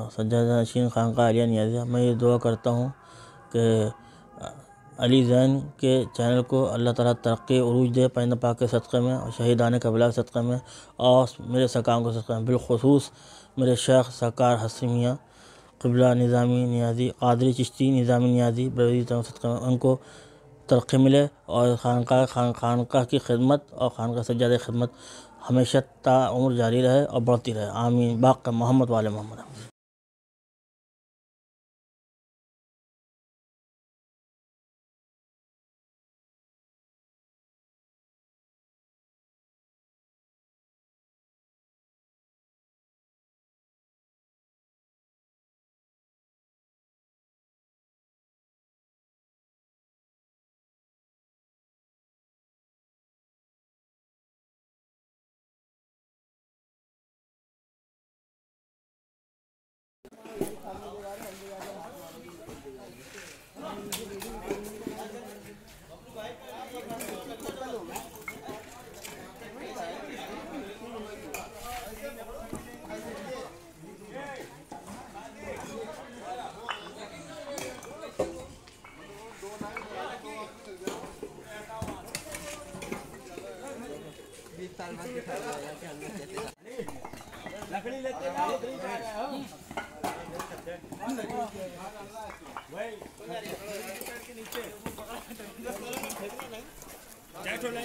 सज्जादा नशीन खानका अलिया नियाजिया मैं ये दुआ करता हूँ कि अली जैन के चैनल को अल्लाह ताला तरक्की उरूज दे पैन पाक के सदक़े में और शहीदान कबला के सदक़े में और मेरे सकाम के सदक़े में। बिलखसूस मेरे शेख सरकार हसी मियाँ, कबला निज़ामी नियाजी, कादरी चिश्ती निज़ामी नियाजी बरदी सदक़े में उनको तरक्की मिले और खानका खान खानका की खिदमत और खानका सज्जाद खिदमत हमेशा ता उम्र जारी रहे और बढ़ती रहे। आमीन। बाक़ मोहम्मद वाले मोहम्मद।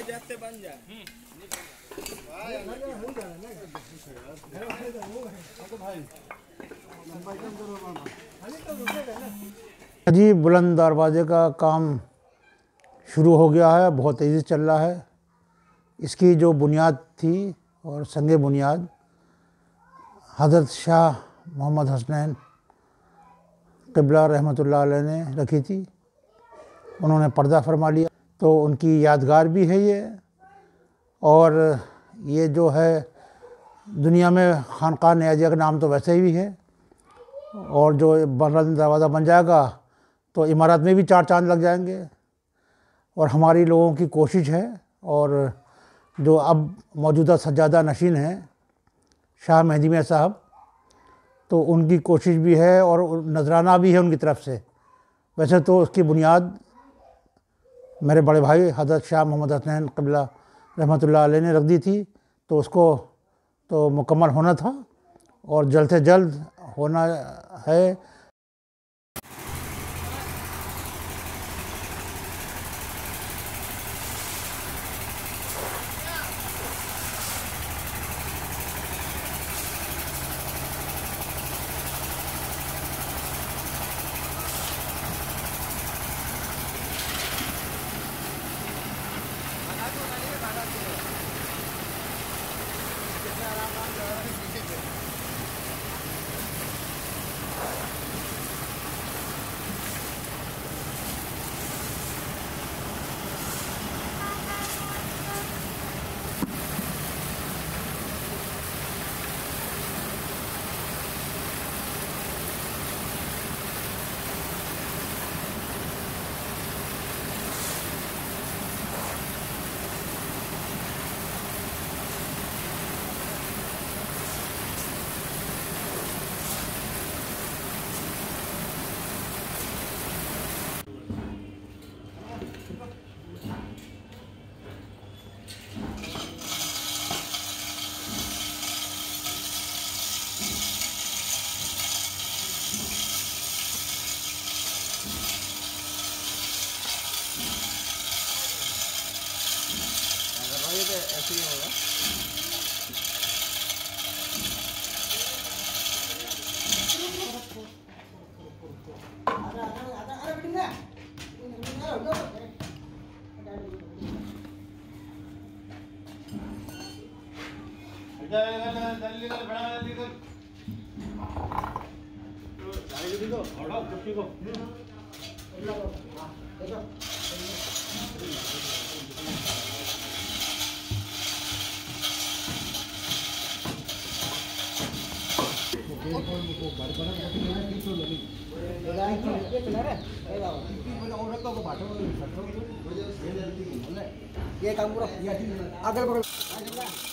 जाते बन जा। जी, बुलंद दरवाजे का काम शुरू हो गया है, बहुत तेज़ी चल रहा है। इसकी जो बुनियाद थी और संग बुनियाद, हज़रत शाह मोहम्मद हसनैन कबला रहमत ने रखी थी। उन्होंने पर्दा फरमा लिया। तो उनकी यादगार भी है ये। और ये जो है, दुनिया में खानका नयाजिया का नाम तो वैसे ही है। और जो बुलंद दरवाज़ा बन जाएगा तो इमारत में भी चार चाँद लग जाएँगे। और हमारी लोगों की कोशिश है, और जो अब मौजूदा सज्जादा नशीन हैं, शाह मेहदी में साहब तो उनकी कोशिश भी है और नजराना भी है उनकी तरफ़ से। वैसे तो उसकी बुनियाद मेरे बड़े भाई हज़रत शाह मोहम्मद हसनैन कबला रहमत ने रख दी थी तो उसको तो मुकम्मल होना था और जल्द से जल्द होना है ये काम करो अगल बगल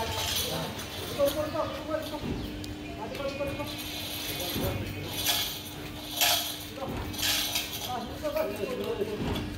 Thank you.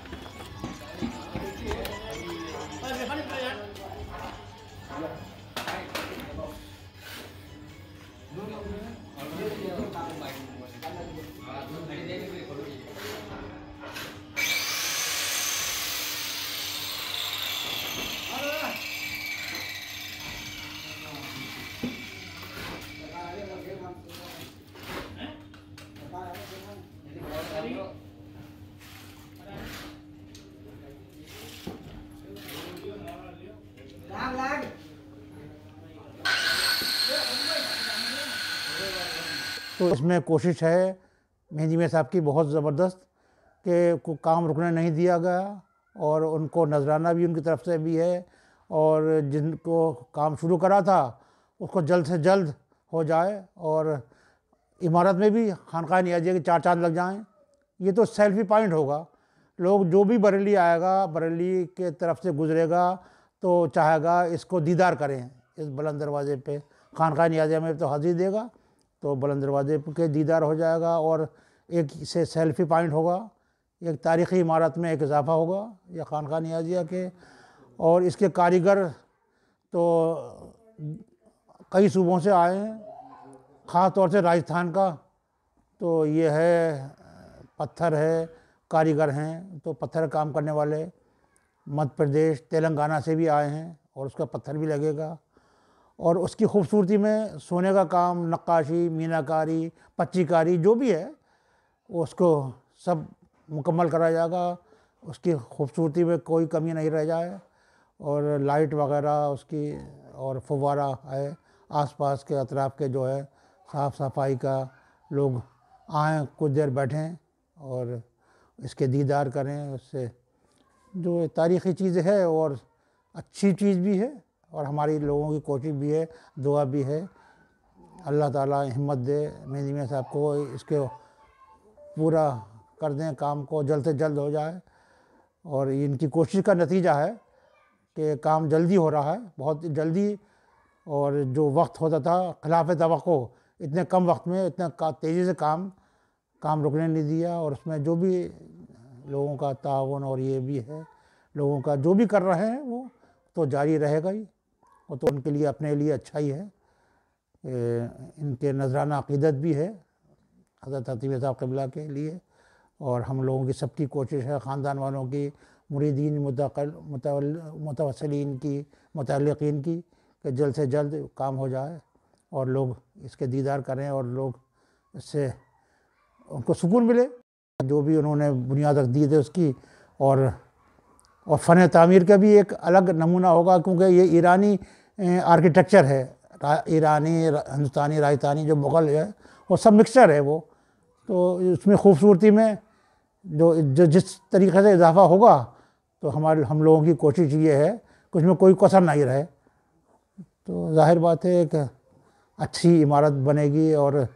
तो इसमें कोशिश है मेहंदी साहब की बहुत ज़बरदस्त कि काम रुकने नहीं दिया गया और उनको नजराना भी उनकी तरफ़ से भी है और जिनको काम शुरू करा था, उसको जल्द से जल्द हो जाए और इमारत में भी खानका नियाजिया के चार चाँद लग जाएँ। ये तो सेल्फी पॉइंट होगा। लोग जो भी बरेली आएगा, बरेली के तरफ़ से गुजरेगा तो चाहेगा इसको दीदार करें। इस बुलंद दरवाजे पे खानका नियाजिया में तो हाजिर देगा। तो बुलंद दरवाजे के दीदार हो जाएगा और एक से सेल्फी पॉइंट होगा, एक तारीख़ी इमारत में एक इजाफा होगा, या खान नियाजिया के। और इसके कारीगर तो कई सूबों से आए हैं ख़ास तौर से राजस्थान का तो ये है, पत्थर है, कारीगर हैं तो पत्थर काम करने वाले मध्य प्रदेश, तेलंगाना से भी आए हैं और उसका पत्थर भी लगेगा। और उसकी खूबसूरती में सोने का काम, नक्काशी, मीनाकारी, पच्चीकारी जो भी है, उसको सब मुकम्मल कराया जाएगा। उसकी खूबसूरती में कोई कमी नहीं रह जाए और लाइट वगैरह उसकी और फुवारा है, आसपास के अतराफ़ के जो है, साफ़ सफ़ाई का लोग आएँ, कुछ देर बैठें और इसके दीदार करें। उससे जो तारीख़ी चीज़ है और अच्छी चीज़ भी है और हमारी लोगों की कोशिश भी है, दुआ भी है। अल्लाह ताला हिम्मत दे मेहदी में साहब को इसके पूरा कर दें, काम को जल्द से जल्द हो जाए। और इनकी कोशिश का नतीजा है कि काम जल्दी हो रहा है, बहुत जल्दी। और जो वक्त होता था, खिलाफ तो इतने कम वक्त में, इतना तेज़ी से काम काम रुकने नहीं दिया। और उसमें जो भी लोगों का ताउन और ये भी है, लोगों का जो भी कर रहे हैं वो तो जारी रहेगा ही। वो तो उनके लिए अपने लिए अच्छा ही है। इनके नजराना अकीदत भी है, हज़रत हतीब साहब कबला के लिए, और हम लोगों की सबकी कोशिश है, ख़ानदान वालों की, मुरीदीन मुतवसलिन की मुतलकिन की, कि जल्द से जल्द काम हो जाए और लोग इसके दीदार करें और लोग इससे उनको सुकून मिले। जो भी उन्होंने बुनियाद रख दी थे उसकी, और और फ़न तमीर का भी एक अलग नमूना होगा, क्योंकि ये ईरानी आर्किटेक्चर है। ईरानी हिंदुस्तानी, राजस्थानी जो मुग़ल है, वो सब मिक्सचर है वो। तो उसमें खूबसूरती में जो जो जिस तरीके से इजाफा होगा तो हमारे, हम लोगों की कोशिश ये है कि उसमें कोई कसर नहीं रहे। तो ज़ाहिर बात है, एक अच्छी इमारत बनेगी और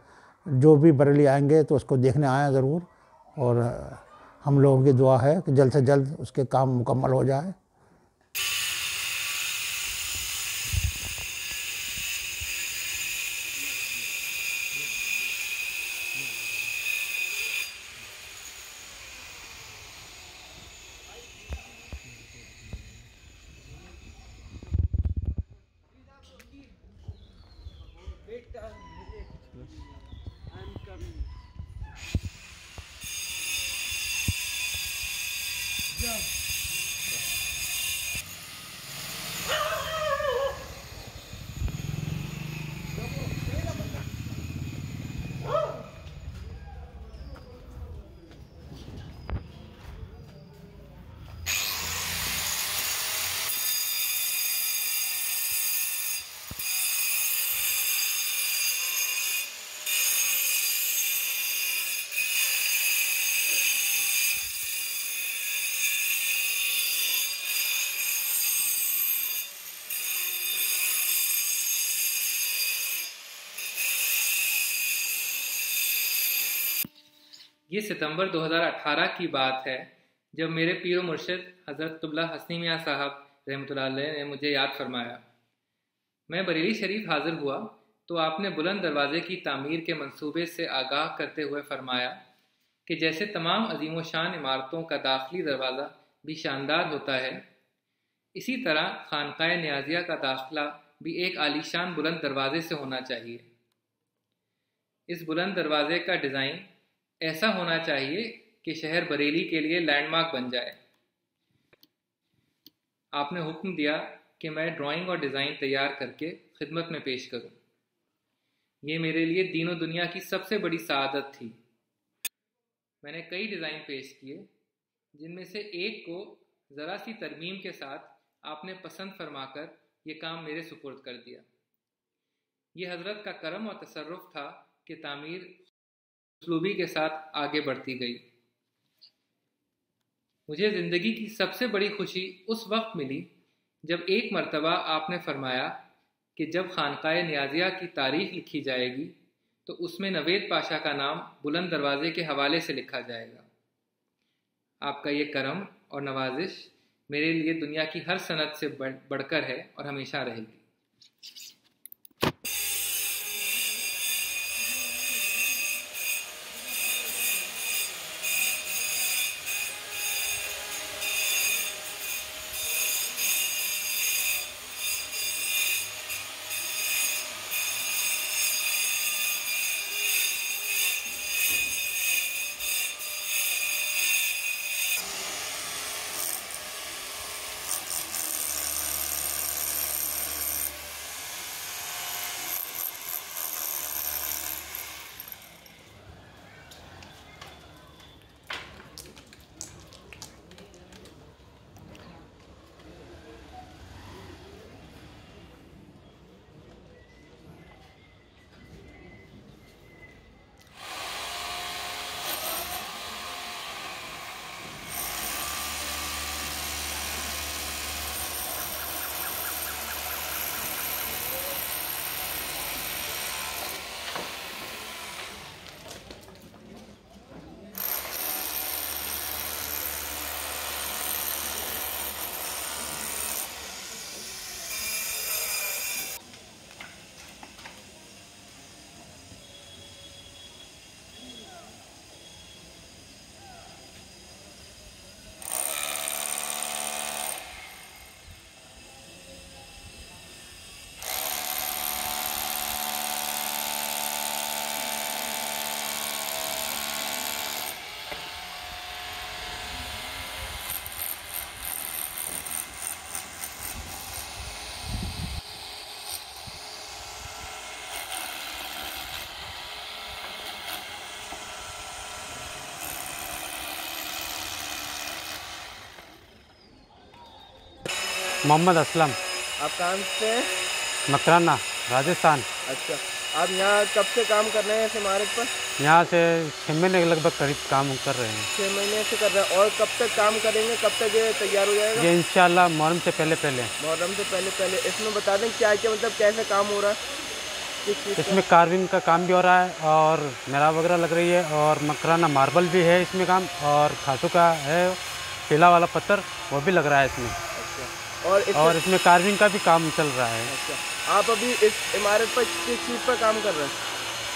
जो भी बरेली आएँगे तो उसको देखने आएँ ज़रूर। और हम लोगों की दुआ है कि जल्द से जल्द उसके काम मुकम्मल हो जाए। ये सितंबर 2018 की बात है, जब मेरे पीर मुर्शिद हज़रत तुबला हसनी मियाँ साहब रहमतुल्लाह ने मुझे याद फरमाया। मैं बरेली शरीफ हाजिर हुआ तो आपने बुलंद दरवाज़े की तामीर के मंसूबे से आगाह करते हुए फरमाया कि जैसे तमाम अजीम शान इमारतों का दाखिली दरवाज़ा भी शानदार होता है, इसी तरह खानका न्याजिया का दाखिला भी एक आलीशान बुलंद दरवाजे से होना चाहिए। इस बुलंद दरवाजे का डिज़ाइन ऐसा होना चाहिए कि शहर बरेली के लिए लैंडमार्क बन जाए। आपने हुक्म दिया कि मैं ड्राइंग और डिज़ाइन तैयार करके खिदमत में पेश करूँ। ये मेरे लिए दीनों दुनिया की सबसे बड़ी सआदत थी। मैंने कई डिज़ाइन पेश किए, जिनमें से एक को ज़रा सी तरमीम के साथ आपने पसंद फरमाकर ये काम मेरे सुपुर्द कर दिया। ये हज़रत का करम और तसरफ था कि तामीर उसलूबी के साथ आगे बढ़ती गई। मुझे ज़िंदगी की सबसे बड़ी खुशी उस वक्त मिली जब एक मरतबा आपने फरमाया कि जब खानकाए न्याजिया की तारीख लिखी जाएगी तो उसमें नवेद पाशा का नाम बुलंद दरवाजे के हवाले से लिखा जाएगा। आपका ये करम और नवाजिश मेरे लिए दुनिया की हर सनत से बढ़कर है और हमेशा रहेगी। मोहम्मद असलम। आप कहाँ से मकराना राजस्थान। अच्छा आप यहाँ कब से काम कर रहे हैं इस इमारत पर? यहाँ से छः महीने के लगभग करीब काम कर रहे हैं। छः महीने से कर रहे हैं और कब तक काम करेंगे? कब तक ये तैयार हो जाएगा? ये इंशाल्लाह मुहर्रम से पहले पहले। मुहर्रम से पहले पहले। इसमें बता दें क्या क्या मतलब कैसे काम हो रहा है? इसमें कार्विंग का काम भी हो रहा है और मेरा वगैरह लग रही है और मकराना मार्बल भी है इसमें काम और खासू का है पीला वाला पत्थर वो भी लग रहा है इसमें। और इस और इसमें कार्विंग का भी काम चल रहा है। अच्छा। आप अभी इस इमारत पर किस चीज़ पर काम कर रहे हैं?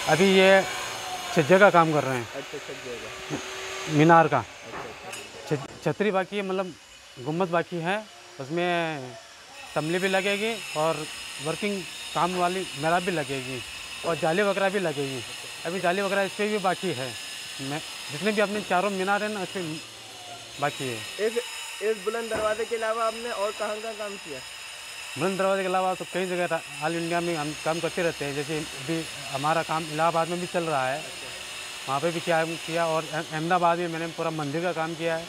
अभी ये छज्जे का काम कर रहे हैं। अच्छा अच्छा जाएगा मीनार का। अच्छा अच्छा। छतरी बाकी है मतलब गुंबद बाकी है। उसमें तमली भी लगेगी और वर्किंग काम वाली मेरा भी लगेगी और जाली वगैरह भी लगेगी। अभी जाली वगैरह इस पर भी बाकी है। मैं जितने भी अपने चारों मीनार हैं ना उस पर बाकी है। इस इस बुलंद दरवाजे के अलावा आपने और कहाँ कहाँ काम किया? बुलंद दरवाजे के अलावा तो कई जगह ऑल इंडिया में हम काम करते रहते हैं। जैसे अभी हमारा काम इलाहाबाद में भी चल रहा है। वहाँ पे भी क्या, किया और अहमदाबाद में मैंने पूरा मंदिर का काम किया है।